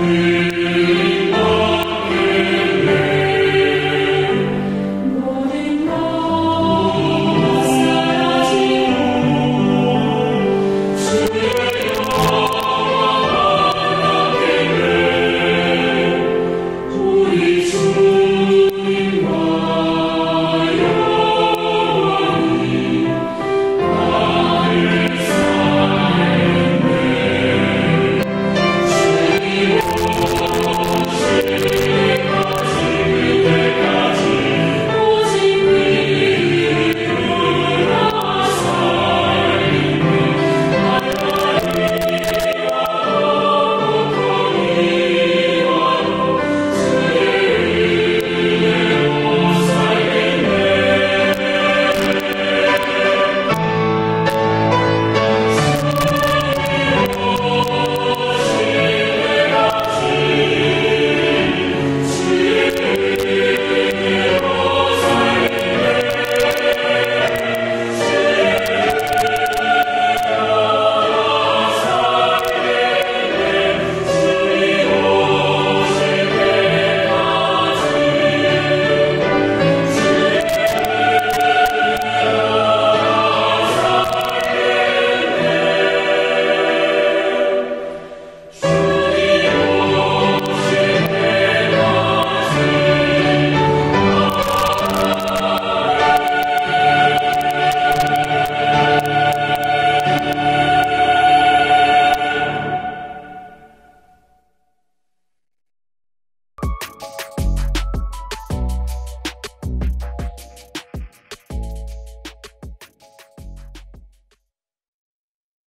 me.